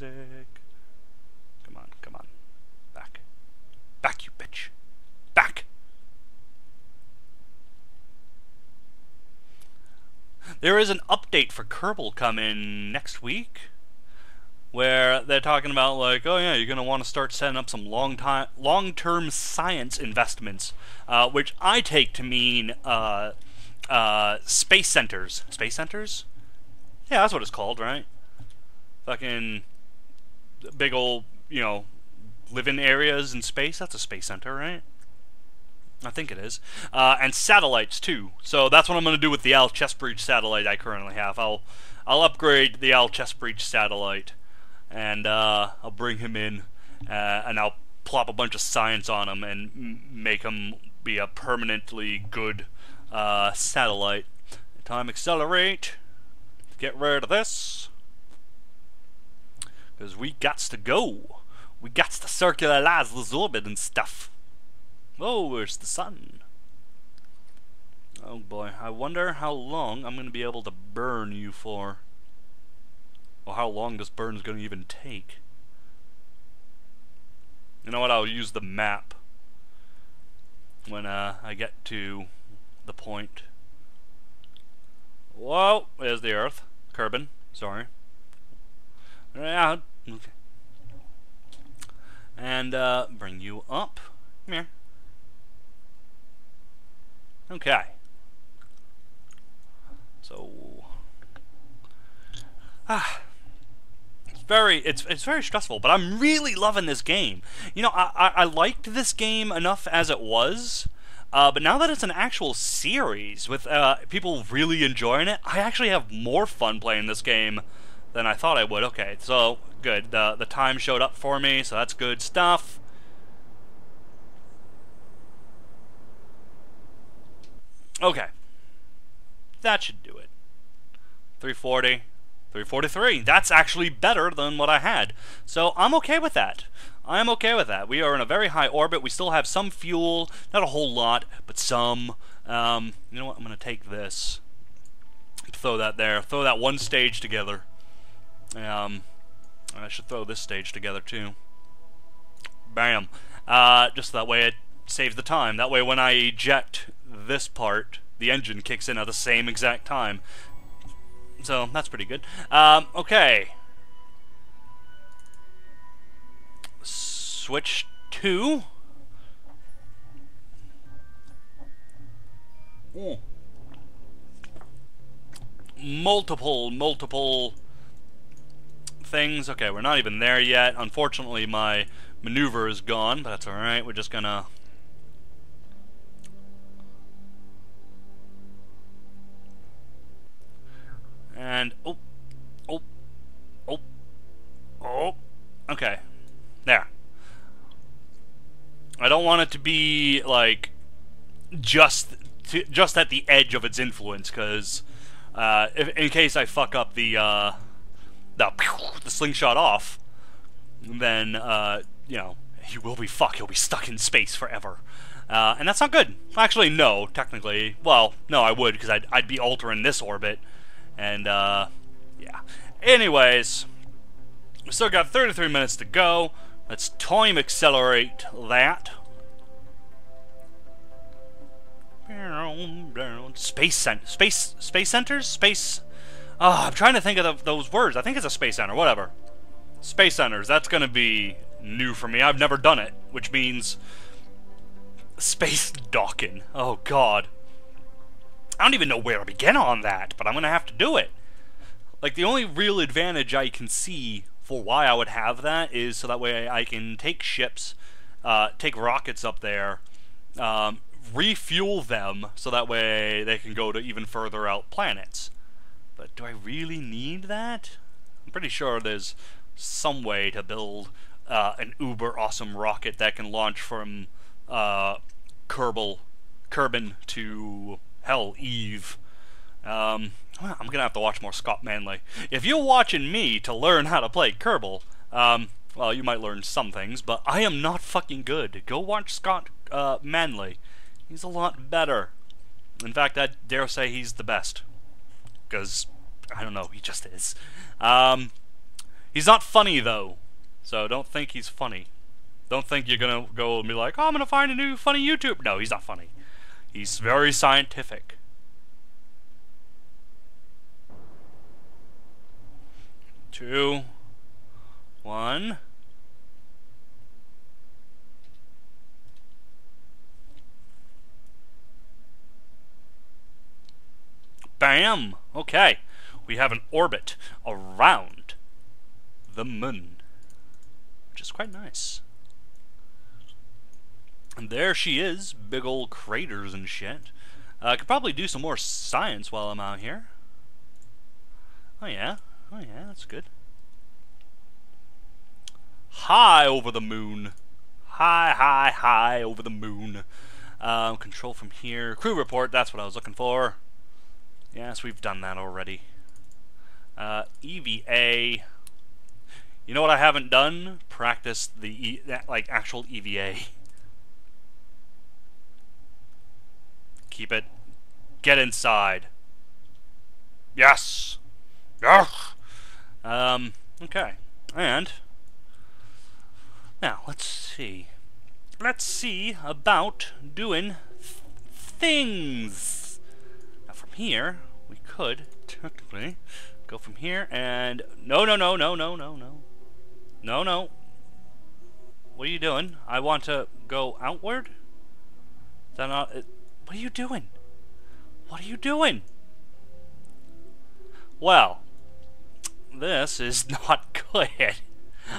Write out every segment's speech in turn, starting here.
music. Come on, come on. Back. Back, you bitch. Back! There is an update for Kerbal coming next week where they're talking about like, oh yeah, you're gonna want to start setting up some long time, long-term science investments, uh, which I take to mean uh, uh, space centers. Space centers? Yeah, that's what it's called, right? Fucking big old, you know, living areas in space. That's a space center, right? I think it is. Uh, and satellites too. So that's what I'm going to do with the Alchest Breach satellite I currently have. I'll I'll upgrade the Alchest Breach satellite, and uh, I'll bring him in, uh, and I'll plop a bunch of science on him and make him be a permanently good uh, satellite. Time accelerate. Get rid of this. Because we gots to go. We gots to circularize this orbit and stuff. Oh, where's the sun? Oh boy, I wonder how long I'm going to be able to burn you for. Or how long this burn's going to even take. You know what, I'll use the map when uh, I get to the point. Whoa, there's the Earth. Kerbin, sorry. Yeah, okay. And uh, bring you up. Come here. Okay. So ah it's very it's it's very stressful, but I'm really loving this game. You know, I I, I liked this game enough as it was. Uh, but now that it's an actual series with uh, people really enjoying it, I actually have more fun playing this game than I thought I would. Okay, so good. The the time showed up for me, so that's good stuff. Okay. That should do it. 340, 343. That's actually better than what I had. So I'm okay with that. I'm okay with that. We are in a very high orbit. We still have some fuel. Not a whole lot, but some. Um, you know what? I'm going to take this. Throw that there. Throw that one stage together. Um, I should throw this stage together too. Bam. Uh, just that way it saves the time. That way when I eject this part, the engine kicks in at the same exact time. So, that's pretty good. Um, okay. Switch to... Ooh. Multiple, multiple things. Okay, we're not even there yet. Unfortunately, my maneuver is gone, but that's alright. We're just gonna And, oh, oh, oh, oh, okay, there. I don't want it to be, like, just to, just at the edge of its influence, because uh, in case I fuck up the, uh, the, the slingshot off, then, uh, you know, you will be fucked. You'll be stuck in space forever. Uh, and that's not good. Actually, no, technically. Well, no, I would, because I'd, I'd be altering this orbit. And, uh, yeah. Anyways, we still got 33 minutes to go. Let's time accelerate that. Space cent space space centers space. Oh, I'm trying to think of the, those words. I think it's a space center. Whatever. Space centers. That's gonna be new for me. I've never done it, which means space docking. Oh God. I don't even know where to begin on that, but I'm going to have to do it. Like, the only real advantage I can see for why I would have that is so that way I can take ships, uh, take rockets up there, um, refuel them so that way they can go to even further out planets. But do I really need that? I'm pretty sure there's some way to build uh, an uber awesome rocket that can launch from uh, Kerbal, Kerbin to hell, Eve. Um, I'm gonna have to watch more Scott Manley. If you're watching me to learn how to play Kerbal, um, well, you might learn some things, but I am not fucking good. Go watch Scott uh, Manley. He's a lot better. In fact, I dare say he's the best. Because, I don't know, he just is. Um, He's not funny though, so don't think he's funny. Don't think you're gonna go and be like, oh, I'm gonna find a new funny YouTube. No, he's not funny. He's very scientific. Two, one. Bam! Okay. We have an orbit around the moon. Which is quite nice. And there she is. Big old craters and shit. Uh, I could probably do some more science while I'm out here. Oh yeah. Oh yeah, that's good. High over the moon. High, high, high over the moon. Um, control from here. Crew report, that's what I was looking for. Yes, we've done that already. Uh, EVA. You know what I haven't done? Practice the, e like, actual EVA. Keep it. Get inside. Yes! Yes! Um, okay. And, now, let's see. Let's see about doing th things. Here, we could, technically, go from here and... No, no, no, no, no, no, no. No, no. What are you doing? I want to go outward? Is that not... What are you doing? What are you doing? Well, this is not good.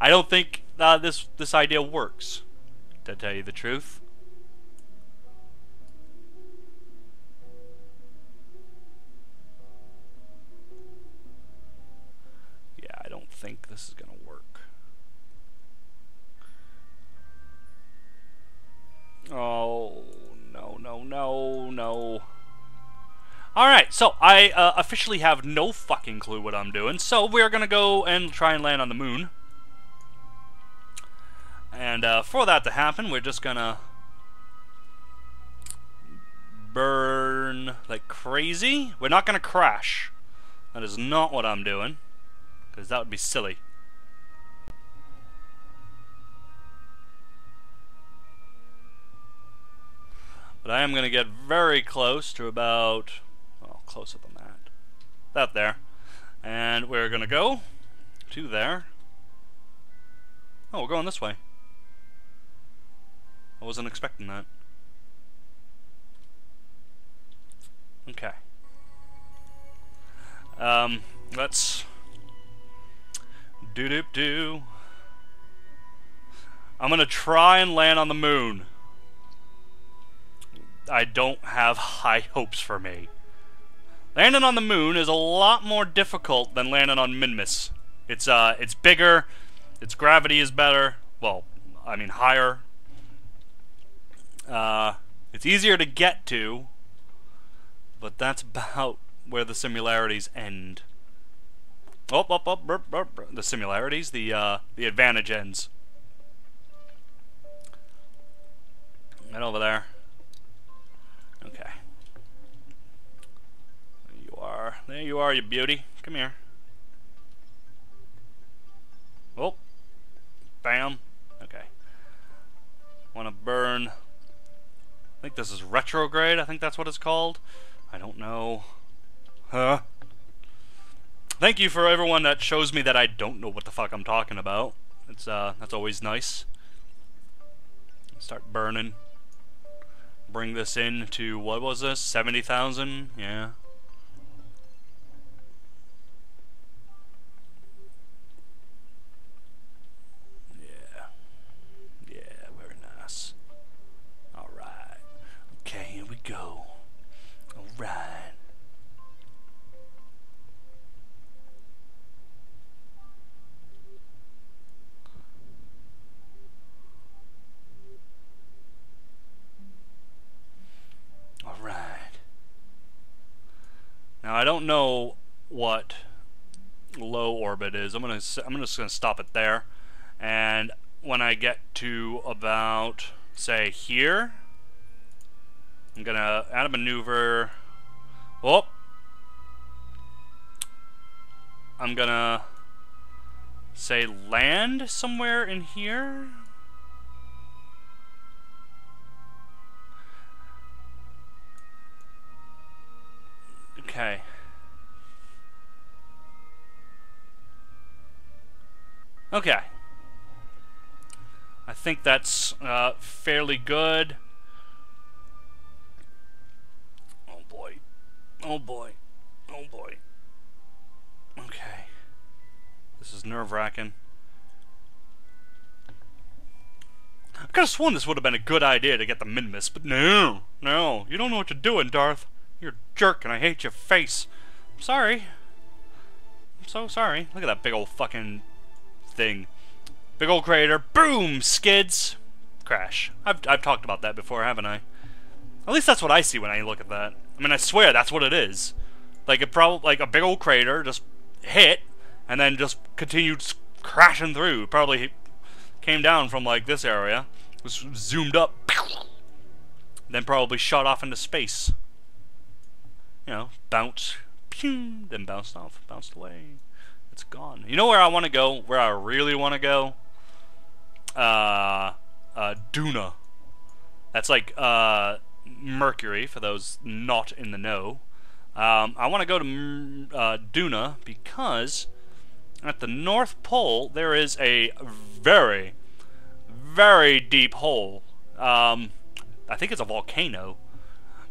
I don't think uh, this this idea works, to tell you the truth. Think this is going to work. Oh, no, no, no, no. Alright, so I uh, officially have no fucking clue what I'm doing, so we're gonna go and try and land on the moon. And uh, for that to happen, we're just gonna burn like crazy. We're not gonna crash. That is not what I'm doing, because that would be silly. But I am going to get very close to about well, closer than that. That there. And we're gonna go to there. Oh, we're going this way. I wasn't expecting that. Okay. Um, let's do doop do. I'm gonna try and land on the moon. I don't have high hopes for me. Landing on the moon is a lot more difficult than landing on Minmus. It's uh, it's bigger, its gravity is better. Well, I mean higher. Uh, it's easier to get to, but that's about where the similarities end. Oh, oh, oh, burp, burp, burp. the similarities, the uh, the advantage ends. Right over there. Okay There you are. There you are, you beauty. Come here. Oh. Bam. Okay. Want to burn... I think this is retrograde. I think that's what it's called. I don't know. Huh? Thank you for everyone that shows me that I don't know what the fuck I'm talking about. It's uh, that's always nice. Start burning. Bring this in to what was this? Seventy thousand? Yeah. Now I don't know what low orbit is. I'm gonna I'm just gonna stop it there, and when I get to about say here, I'm gonna add a maneuver. Oh, I'm gonna say land somewhere in here. Okay. Okay. I think that's uh, fairly good. Oh boy. Oh boy. Oh boy. Okay. This is nerve-wracking. I could have sworn this would have been a good idea to get the Minmus, but no. No. You don't know what you're doing, Darth. You're a jerk and I hate your face. I'm sorry. I'm so sorry. Look at that big old fucking thing. Big old crater. Boom! Skids. Crash. I've, I've talked about that before, haven't I? At least that's what I see when I look at that. I mean, I swear that's what it is. Like it probably like a big old crater just hit and then just continued crashing through. Probably came down from like this area, was zoomed up, then probably shot off into space. You know, bounce, then bounced off, bounced away. It's gone. You know where I want to go? Where I really want to go? Uh, uh, Duna. That's like uh, Mercury for those not in the know. Um, I want to go to uh, Duna because at the North Pole there is a very, very deep hole. Um, I think it's a volcano,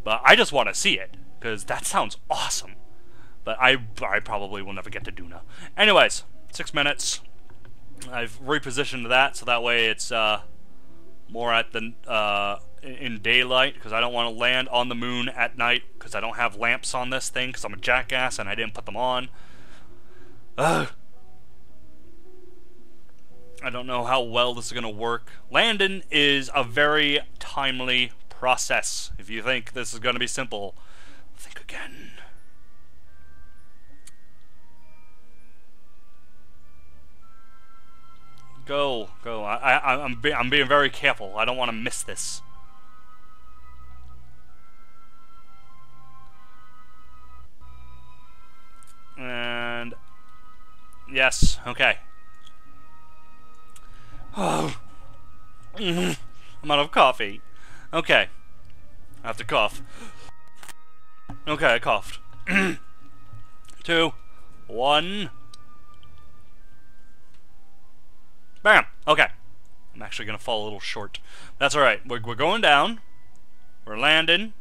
but I just want to see it because that sounds awesome. But I, I probably will never get to Duna. Anyways, six minutes. I've repositioned that so that way it's uh, more at the uh, in daylight because I don't want to land on the moon at night because I don't have lamps on this thing because I'm a jackass and I didn't put them on. Ugh. I don't know how well this is going to work. Landing is a very timely process. If you think this is going to be simple, think again. Go, go. I, I, I'm, be, I'm being very careful. I don't want to miss this. And yes, okay. Oh, I'm out of coffee. Okay, I have to cough. Okay, I coughed. Two, one. Bam! Okay. I'm actually going to fall a little short. That's alright. We're, we're going down. We're landing.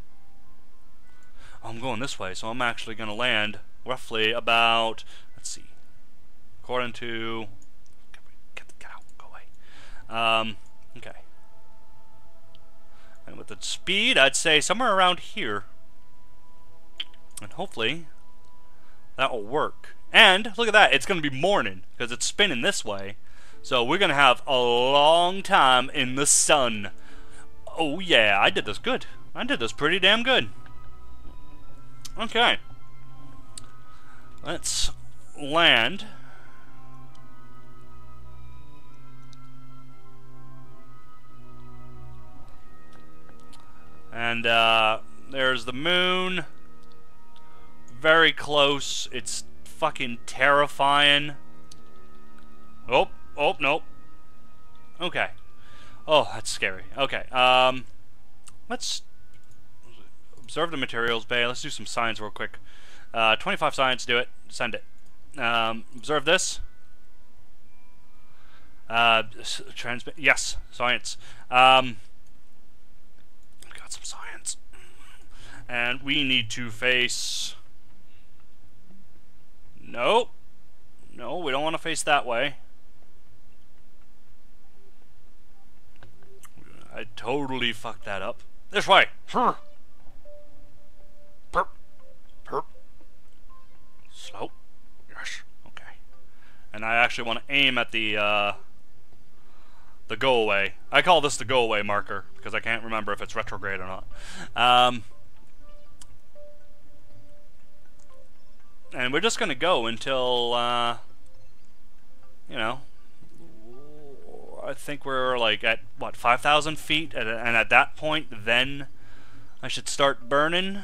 I'm going this way, so I'm actually going to land roughly about, let's see, according to, get, get out, go away. Um, okay. And with the speed, I'd say somewhere around here. And hopefully, that will work. And, look at that, it's going to be morning, because it's spinning this way. So we're going to have a long time in the sun. Oh yeah, I did this good. I did this pretty damn good. Okay. Let's land. And uh, there's the moon. Very close. It's fucking terrifying. Oh, Oh, nope. Okay. Oh, that's scary. Okay, um... Let's observe the materials bay. Let's do some science real quick. Uh, 25 science, do it. Send it. Um, observe this. Uh, transmit. Yes, science. Um, got some science. And we need to face... No. No, we don't want to face that way. I totally fucked that up. This way! Perp. Perp. Slow. Yes. Okay. And I actually want to aim at the, uh, the go away. I call this the go away marker because I can't remember if it's retrograde or not. Um, and we're just going to go until, uh, you know, I think we're like at what 5,000 feet, and at that point, then I should start burning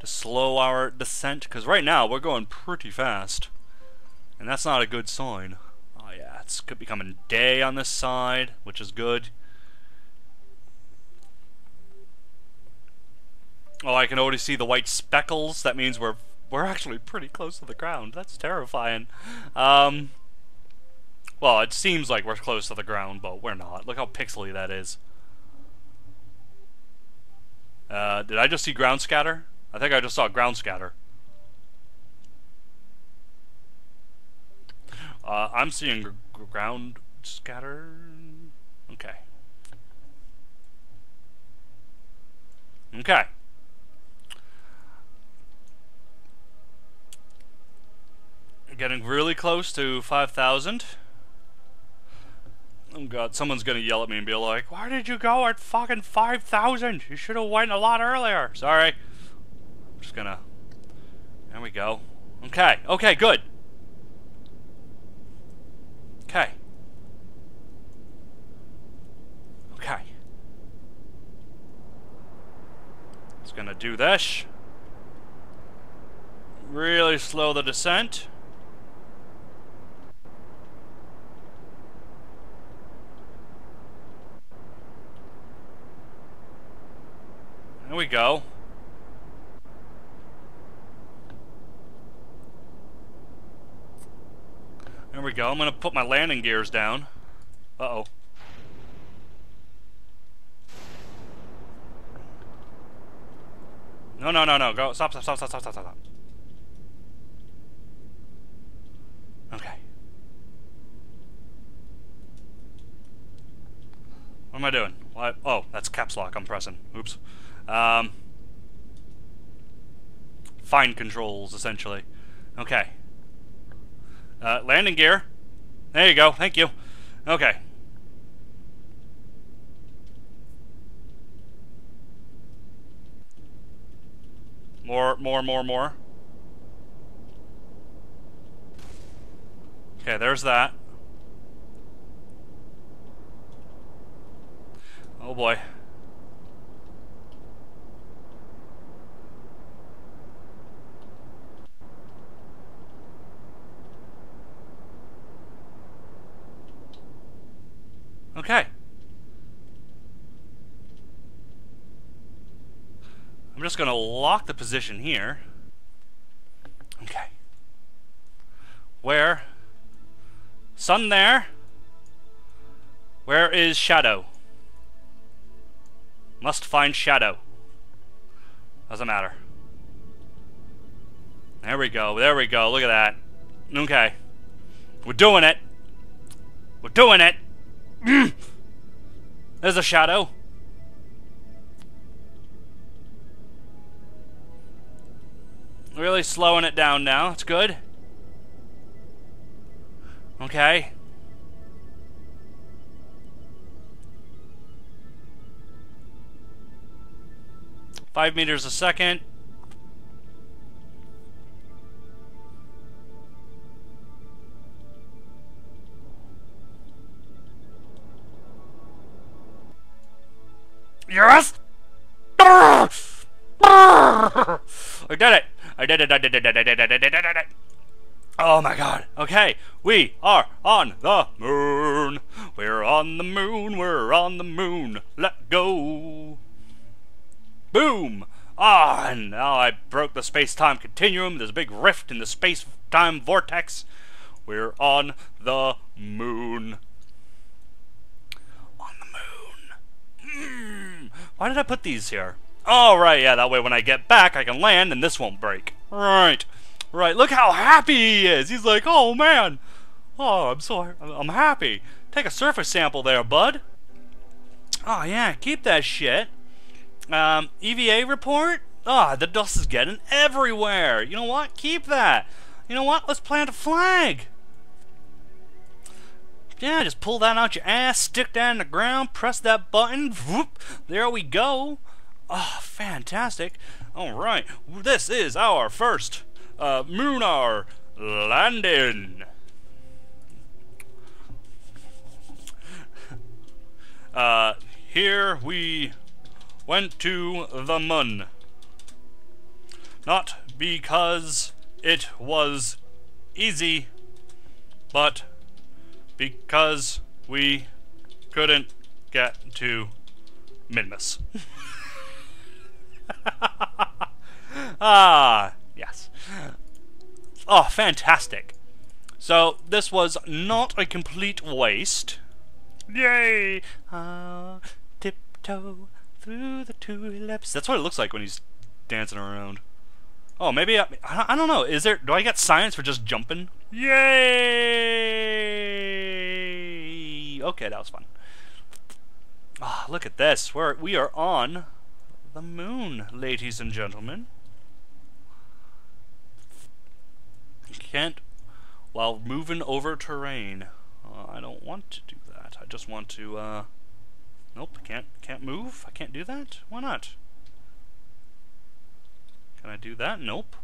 to slow our descent. Because right now we're going pretty fast. And that's not a good sign. Oh yeah, it's becoming day on this side, which is good. Oh, I can already see the white speckles. That means we're we're actually pretty close to the ground. That's terrifying. Um, well, it seems like we're close to the ground, but we're not. Look how pixely that is. Uh, did I just see ground scatter? I think I just saw ground scatter. Uh, I'm seeing ground scatter. Okay. Okay. Getting really close to 5,000. Oh god, someone's gonna yell at me and be like, Why did you go at fucking 5,000? You should have went a lot earlier. Sorry. I'm just gonna... There we go. Okay, okay, good. Okay. Okay. It's gonna do this. Really slow the descent. There we go. There we go. I'm going to put my landing gears down. Uh-oh. No, no, no, no. Go. Stop, stop, stop, stop, stop, stop, stop. Okay. What am I doing? What? Oh, that's caps lock I'm pressing. Oops. Um, fine controls, essentially. Okay. Uh, landing gear. There you go. Thank you. Okay. More, more, more, more. Okay, there's that. Oh boy. Okay. I'm just going to lock the position here. Okay. Where? Sun there. Where is shadow? Must find shadow. Doesn't matter. There we go. There we go. Look at that. Okay. We're doing it. We're doing it. There's a shadow. Really slowing it down now. It's good. Okay. Five meters a second. Yes! I did it! I did it, I did it, I did it, I did it, I did it! Oh my god. Okay, we are on the moon. We're on the moon, we're on the moon. Let go. Boom! Ah, and now I broke the space-time continuum. There's a big rift in the space-time vortex. We're on the moon. Why did I put these here? Oh, right, yeah, that way when I get back, I can land and this won't break. Right, right. Look how happy he is. He's like, oh, man. Oh, I'm so, I'm happy. Take a surface sample there, bud. Oh, yeah, keep that shit. Um, EVA report? Ah, oh, the dust is getting everywhere. You know what? Keep that. You know what? Let's plant a flag. Yeah, just pull that out your ass, stick that in the ground, press that button, whoop, there we go. Oh, fantastic. Alright, this is our first uh, Moonar landing. Uh, here we went to the moon. Not because it was easy, but because we couldn't get to Minmus. ah, yes. Oh, fantastic. So, this was not a complete waste. Yay! Uh, tiptoe through the tulips. That's what it looks like when he's dancing around. Oh, maybe I, I don't know. Is there? Do I get science for just jumping? Yay! Okay, that was fun. Ah, oh, look at this. We're we are on the moon, ladies and gentlemen. Can't while moving over terrain. Uh, I don't want to do that. I just want to. Uh, nope, can't can't move. I can't do that. Why not? Can I do that? Nope.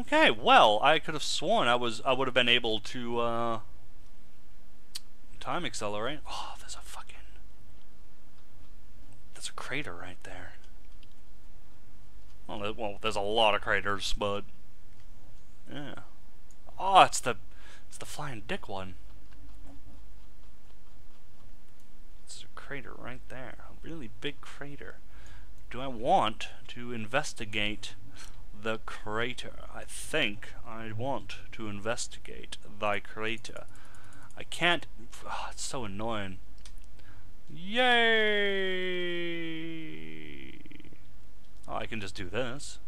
Okay, well, I could have sworn I was I would have been able to uh, time accelerate. Oh, there's a fucking there's a crater right there. Well, well, there's a lot of craters, but yeah. Oh, it's the it's the flying dick one. It's a crater right there. A really big crater. Do I want to investigate the crater. I think I want to investigate thy crater. I can't... Oh, it's so annoying. Yay! Oh, I can just do this.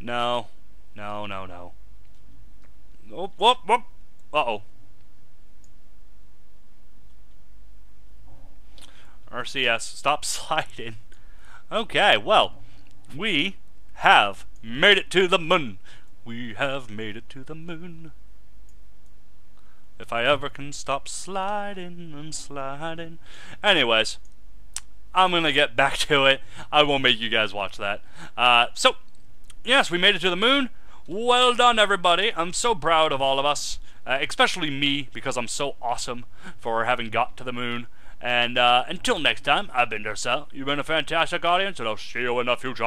No. No, no, no. Whoop, whoop, whoop. Uh-oh. RCS, stop sliding. Okay, well, we have made it to the moon. We have made it to the moon. If I ever can stop sliding and sliding. Anyways, I'm going to get back to it. I won't make you guys watch that. Uh, so, yes, we made it to the moon. Well done, everybody. I'm so proud of all of us, uh, especially me, because I'm so awesome for having got to the moon. And uh, until next time, I've been Darth Xile. You've been a fantastic audience, and I'll see you in the future.